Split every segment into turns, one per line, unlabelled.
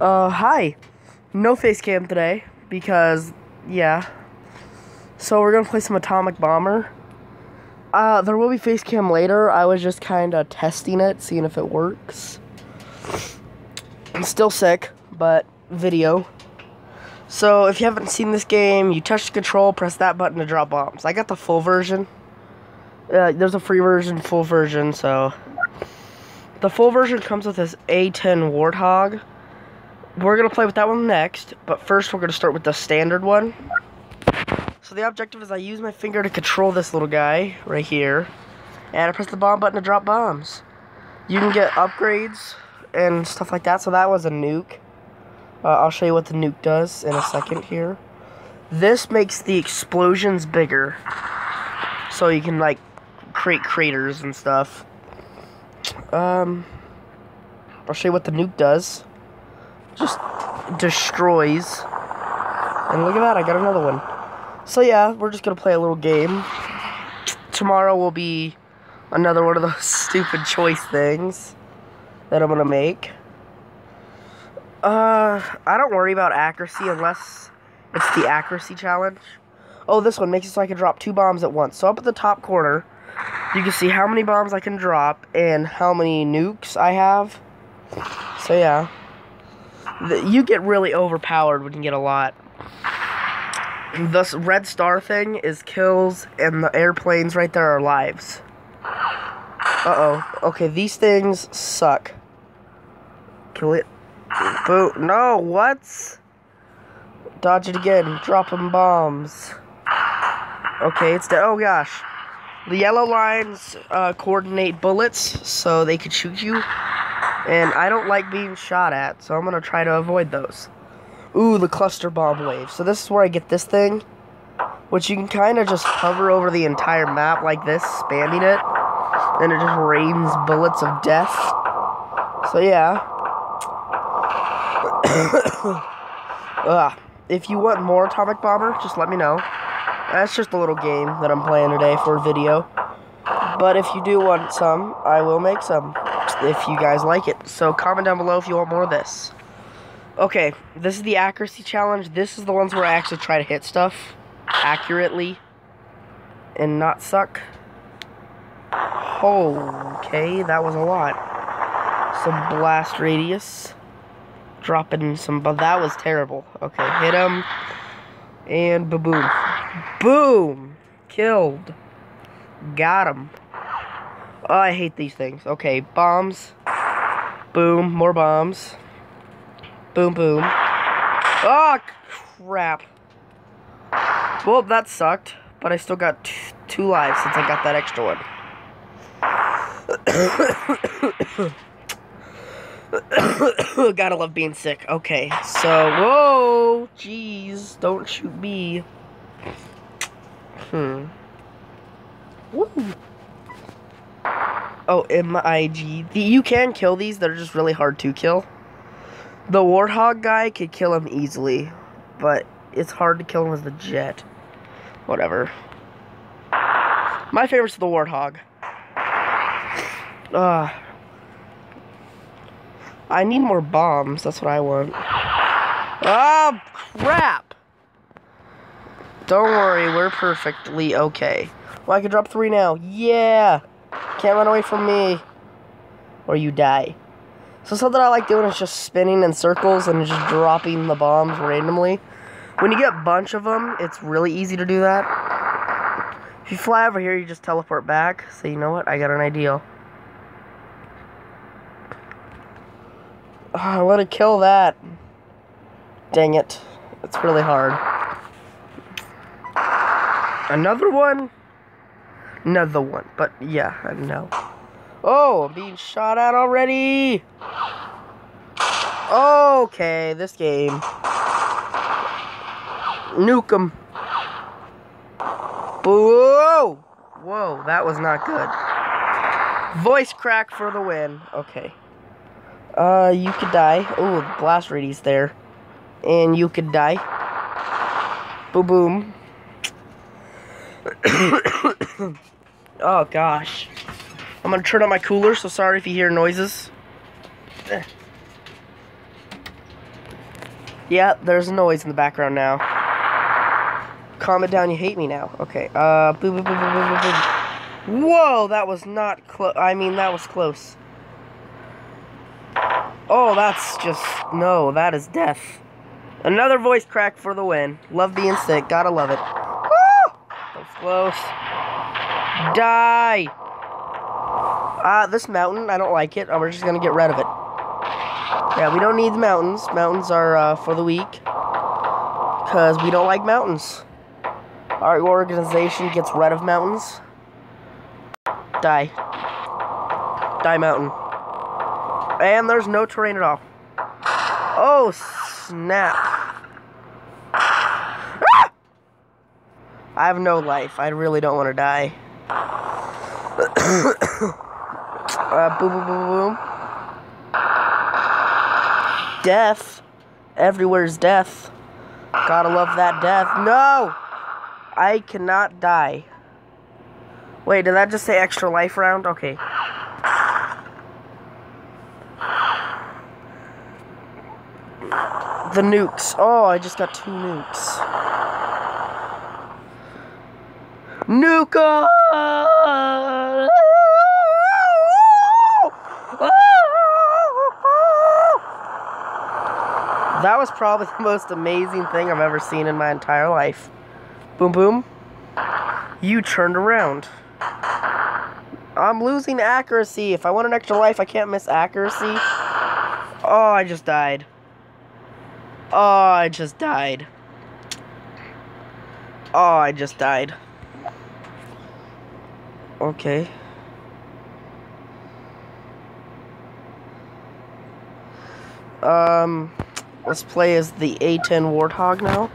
Uh, hi. No face cam today because, yeah. So we're gonna play some Atomic Bomber. Uh, there will be face cam later. I was just kind of testing it, seeing if it works. I'm still sick, but video. So if you haven't seen this game, you touch the control, press that button to drop bombs. I got the full version. Uh, there's a free version, full version, so the full version comes with this A10 Warthog. We're going to play with that one next, but first we're going to start with the standard one. So the objective is I use my finger to control this little guy right here, and I press the bomb button to drop bombs. You can get upgrades and stuff like that, so that was a nuke. Uh, I'll show you what the nuke does in a second here. This makes the explosions bigger, so you can like create craters and stuff. Um, I'll show you what the nuke does. Just destroys. And look at that, I got another one. So yeah, we're just gonna play a little game. Tomorrow will be another one of those stupid choice things that I'm gonna make. Uh, I don't worry about accuracy unless it's the accuracy challenge. Oh, this one makes it so I can drop two bombs at once. So up at the top corner, you can see how many bombs I can drop and how many nukes I have. So yeah, the, you get really overpowered when you get a lot. The red star thing is kills, and the airplanes right there are lives. Uh-oh. Okay, these things suck. Kill it. Boo. No, what? Dodge it again. Dropping bombs. Okay, it's dead. Oh, gosh. The yellow lines uh, coordinate bullets, so they could shoot you. And I don't like being shot at, so I'm going to try to avoid those. Ooh, the cluster bomb wave. So this is where I get this thing, which you can kind of just hover over the entire map like this, spamming it, and it just rains bullets of death. So yeah. uh, if you want more Atomic Bomber, just let me know. That's just a little game that I'm playing today for video. But if you do want some, I will make some, if you guys like it. So comment down below if you want more of this. Okay, this is the accuracy challenge. This is the ones where I actually try to hit stuff accurately and not suck. Okay, that was a lot. Some blast radius. Dropping some, but that was terrible. Okay, hit him. And ba-boom. Boom! Killed. Got him. Oh, I hate these things. Okay, bombs. Boom, more bombs. Boom, boom. Oh, crap. Well, that sucked, but I still got two lives since I got that extra one. Gotta love being sick. Okay, so, whoa, jeez, don't shoot me. Hmm. Woo. Oh, MIG. You can kill these, they're just really hard to kill. The Warthog guy could kill him easily, but it's hard to kill him with the jet. Whatever. My favorite's the Warthog. Uh, I need more bombs. That's what I want. Oh, crap! Don't worry, we're perfectly okay. Well, I can drop three now. Yeah! Can't run away from me. Or you die. So something I like doing is just spinning in circles and just dropping the bombs randomly. When you get a bunch of them, it's really easy to do that. If you fly over here, you just teleport back. So you know what? I got an idea. Oh, I want to kill that. Dang it. It's really hard. Another one? Another one. But yeah, I know. Oh, I'm being shot at already. Okay, this game. Nuke him. Whoa! Whoa, that was not good. Voice crack for the win. Okay. Uh, you could die. Oh, blast radius there. And you could die. Boom, boom. oh, gosh. I'm gonna turn on my cooler, so sorry if you hear noises. Yeah, there's a noise in the background now. Calm it down, you hate me now. Okay, uh, boom, boom, boom, boom, boom, boom, boom. Whoa, that was not close. I mean, that was close. Oh, that's just, no, that is death. Another voice crack for the win. Love being sick, gotta love it. Woo! That was close. Die! Uh, this mountain, I don't like it. Oh, we're just gonna get rid of it. Yeah, we don't need the mountains. Mountains are uh, for the weak. Because we don't like mountains. Our organization gets rid of mountains. Die. Die mountain. And there's no terrain at all. Oh, snap. Ah! I have no life. I really don't want to die. Uh, boom, boom, boom, boom death. Everywhere's death. Gotta love that death. No! I cannot die. Wait, did that just say extra life round? Okay. The nukes. Oh, I just got two nukes. Nuka! That was probably the most amazing thing I've ever seen in my entire life. Boom, boom. You turned around. I'm losing accuracy. If I want an extra life, I can't miss accuracy. Oh, I just died. Oh, I just died. Oh, I just died. Okay. Um... Let's play as the A10 Warthog now.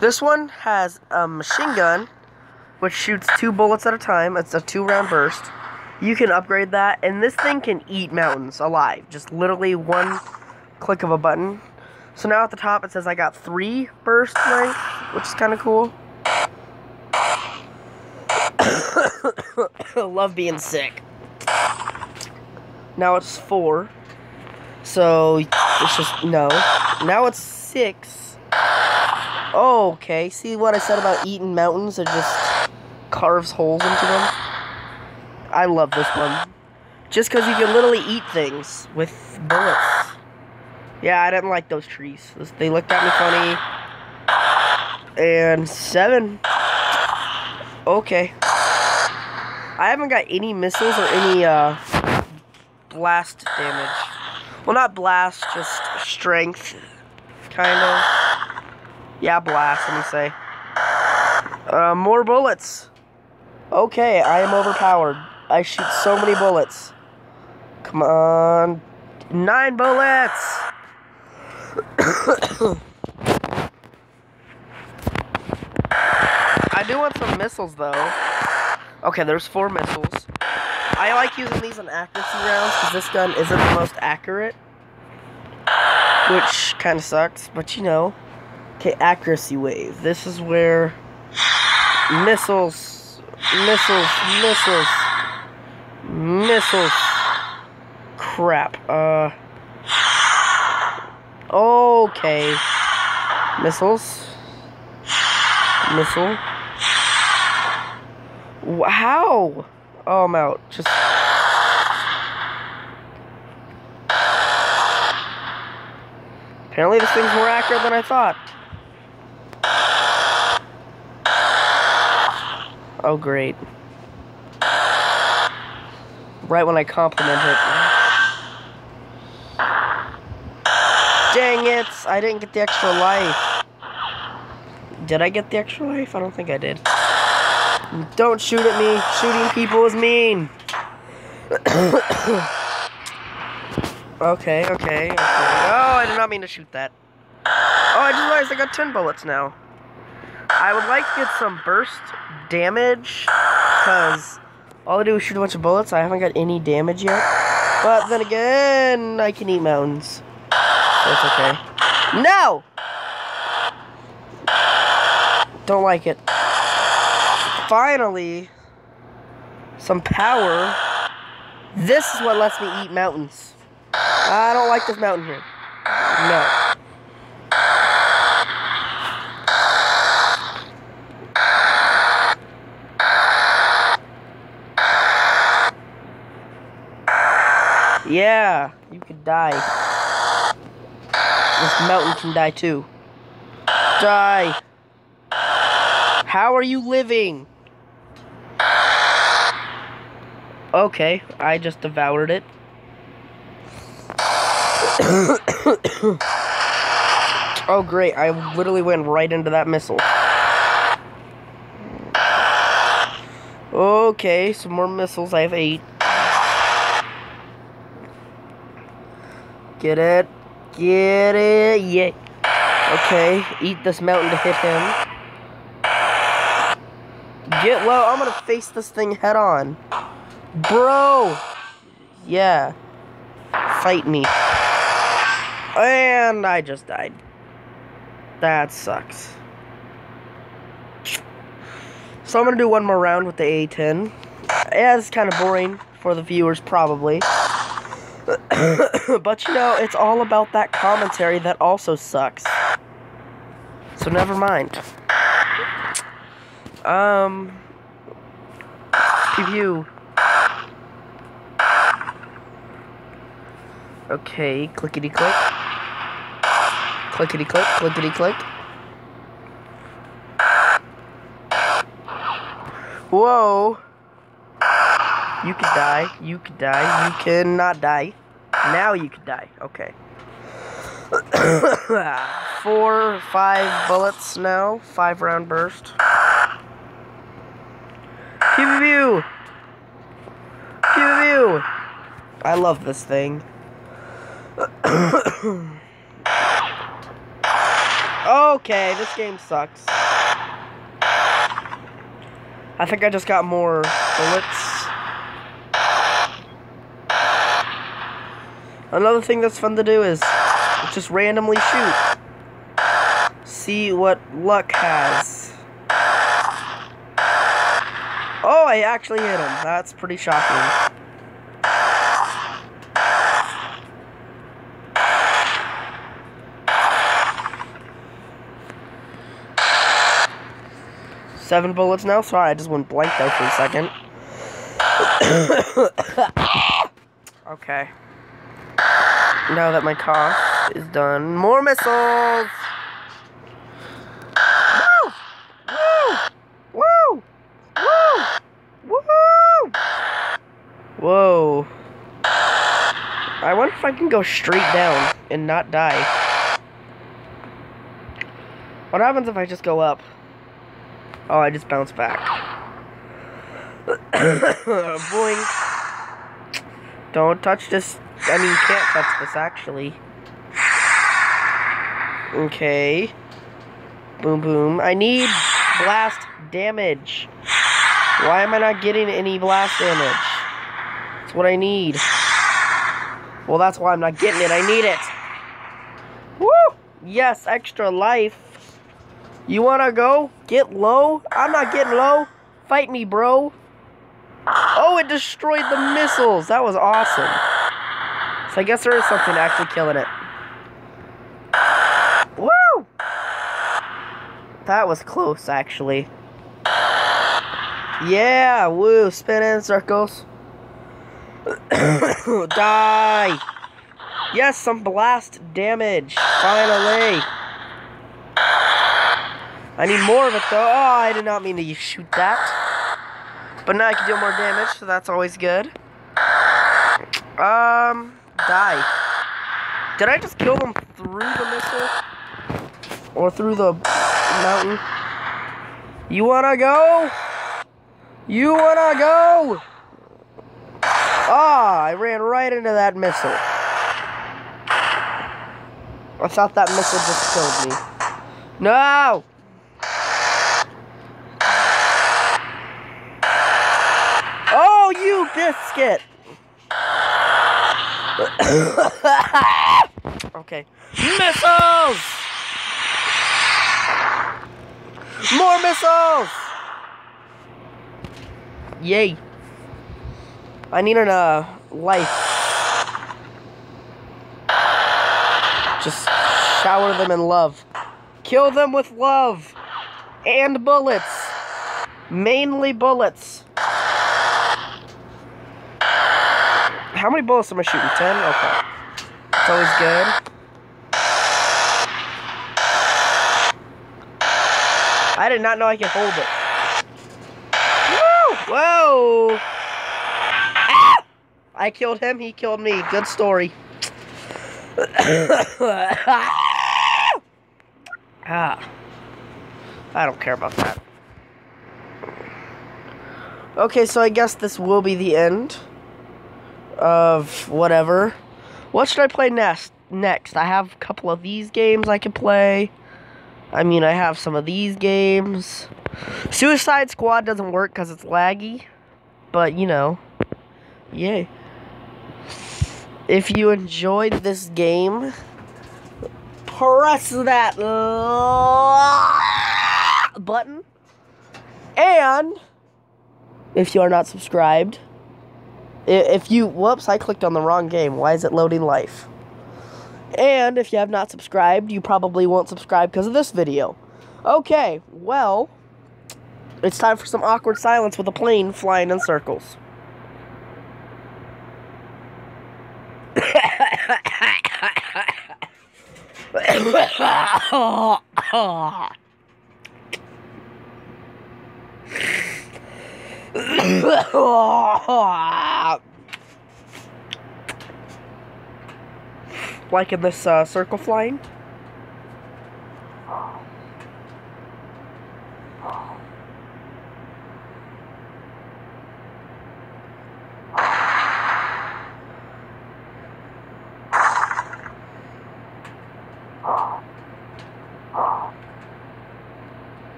This one has a machine gun, which shoots two bullets at a time. It's a two round burst. You can upgrade that, and this thing can eat mountains alive. Just literally one click of a button. So now at the top it says I got three burst length, which is kind of cool. Love being sick. Now it's four. So, it's just, no. Now it's six. Oh, okay. See what I said about eating mountains? It just carves holes into them. I love this one. Just because you can literally eat things with bullets. Yeah, I didn't like those trees. They looked at me funny. And seven. Okay. I haven't got any missiles or any uh, blast damage. Well, not blast, just strength, kind of. Yeah, blast, let me say. Uh, more bullets. Okay, I am overpowered. I shoot so many bullets. Come on. Nine bullets! I do want some missiles, though. Okay, there's four missiles. I like using these on accuracy rounds because this gun isn't the most accurate. Which kind of sucks, but you know. Okay, accuracy wave. This is where missiles, missiles, missiles, missiles. Crap. Uh. Okay. Missiles. Missile. How? Oh, I'm out. Just... Apparently this thing's more accurate than I thought. Oh, great. Right when I compliment it. Dang it! I didn't get the extra life. Did I get the extra life? I don't think I did. Don't shoot at me. Shooting people is mean. okay, okay, okay. Oh, I did not mean to shoot that. Oh, I just realized I got 10 bullets now. I would like to get some burst damage, because all I do is shoot a bunch of bullets. I haven't got any damage yet. But then again, I can eat mountains. It's okay. No! Don't like it finally some power. This is what lets me eat mountains. I don't like this mountain here. No. Yeah, you could die. This mountain can die too. Die. How are you living? Okay, I just devoured it. oh great, I literally went right into that missile. Okay, some more missiles. I have eight. Get it. Get it. Yeah. Okay, eat this mountain to hit him. Get low. I'm gonna face this thing head on. Bro! Yeah. Fight me. And I just died. That sucks. So I'm gonna do one more round with the A10. Yeah, it's kind of boring for the viewers, probably. but you know, it's all about that commentary that also sucks. So never mind. Um. Pew Okay, clickety click. Clickety click, clickety click. Whoa. You could die. You could die. You cannot die. Now you could die. Okay. Four, five bullets now. Five round burst. Pew pew pew. Pew pew. I love this thing. Okay, this game sucks. I think I just got more bullets. Another thing that's fun to do is just randomly shoot. See what luck has. Oh, I actually hit him. That's pretty shocking. Seven bullets now? Sorry, I just went blank there for a second. okay. Now that my cough is done, more missiles! Woo! Woo! Woo! Woo! Whoa. I wonder if I can go straight down and not die. What happens if I just go up? Oh, I just bounced back. Boink. Don't touch this. I mean, you can't touch this, actually. Okay. Boom, boom. I need blast damage. Why am I not getting any blast damage? That's what I need. Well, that's why I'm not getting it. I need it. Woo! Yes, extra life. You wanna go? Get low? I'm not getting low. Fight me, bro. Oh, it destroyed the missiles. That was awesome. So I guess there is something actually killing it. Woo! That was close, actually. Yeah, woo, spin in circles. Die! Yes, some blast damage, finally. I need more of it though. Oh, I did not mean to shoot that. But now I can deal more damage, so that's always good. Um, die. Did I just kill them through the missile? Or through the mountain? You wanna go? You wanna go? Ah, I ran right into that missile. I thought that missile just killed me. No! Biscuit. okay. Missiles! More missiles! Yay. I need a uh, life. Just shower them in love. Kill them with love. And bullets. Mainly bullets. How many bullets am I shooting? Ten? Okay. It's always good. I did not know I could hold it. Woo! Whoa! Ah! I killed him, he killed me. Good story. ah. I don't care about that. Okay, so I guess this will be the end of whatever. What should I play next? Next, I have a couple of these games I can play. I mean, I have some of these games. Suicide Squad doesn't work because it's laggy. But, you know, yay. If you enjoyed this game, press that button. And if you are not subscribed, if you, whoops, I clicked on the wrong game. Why is it loading life? And if you have not subscribed, you probably won't subscribe because of this video. Okay, well, it's time for some awkward silence with a plane flying in circles. Like in this uh, circle flying.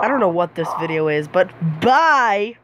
I don't know what this video is, but bye!